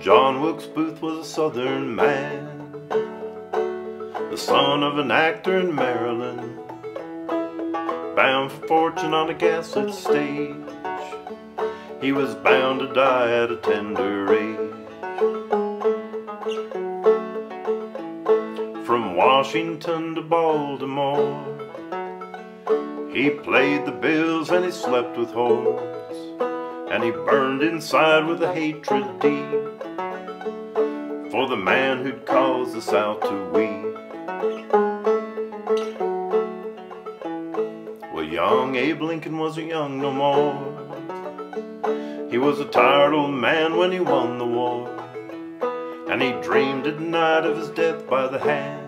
John Wilkes Booth was a southern man The son of an actor in Maryland Bound for fortune on a gaslit stage. He was bound to die at a tender age. Washington to Baltimore, he played the bills and he slept with whores, and he burned inside with a hatred deep for the man who'd caused the South to weep. Well, young Abe Lincoln wasn't young no more. He was a tired old man when he won the war, and he dreamed at night of his death by the hand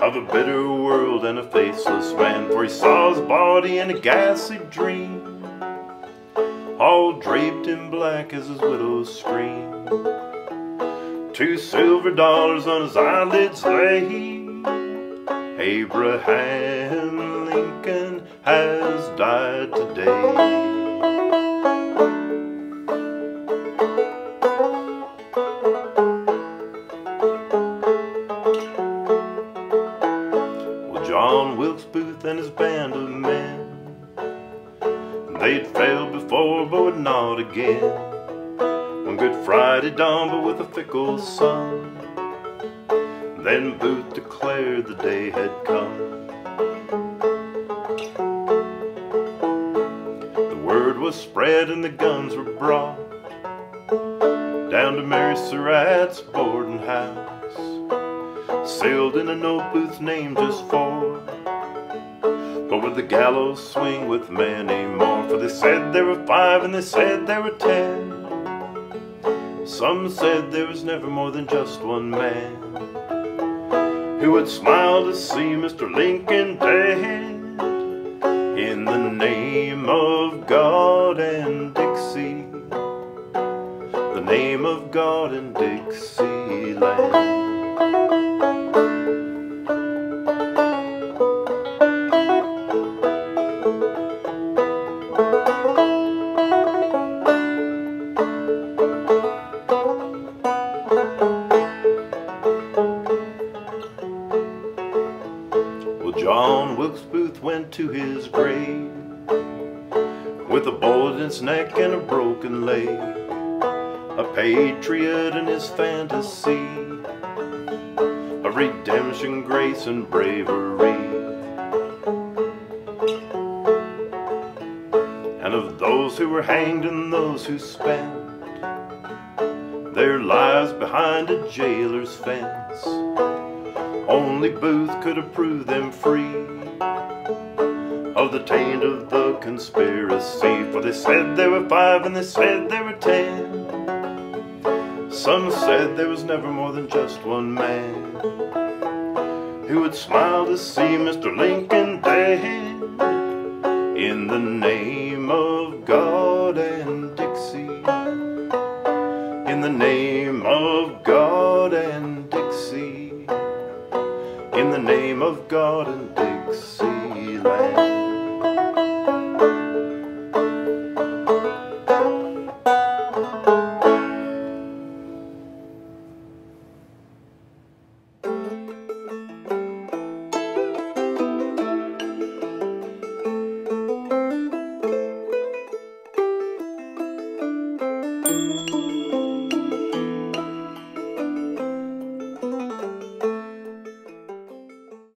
of a bitter world and a faceless man, for he saw his body in a ghastly dream, all draped in black as his widow's scream. Two silver dollars on his eyelids lay. Abraham Lincoln has died today. John Wilkes Booth and his band of men, they'd failed before, but would not again. One Good Friday dawned, but with a fickle sun, then Booth declared the day had come. The word was spread and the guns were brought down to Mary Surratt's boarding house sealed in a note Booth's name just for. But would the gallows swing with many more? For they said there were five and they said there were ten. Some said there was never more than just one man who would smile to see Mr. Lincoln dead. In the name of God and Dixie, the name of God and Dixieland. Well, John Wilkes Booth went to his grave with a bullet in his neck and a broken leg, a patriot in his fantasy of redemption, grace, and bravery, and of those who were hanged and those who spent their lives behind a jailer's fence. Only Booth could have proved them free of the taint of the conspiracy. For they said there were five and they said there were ten. Some said there was never more than just one man who would smile to see Mr. Lincoln dead in the name of God and Dixie, in the name the name of God in Dixieland.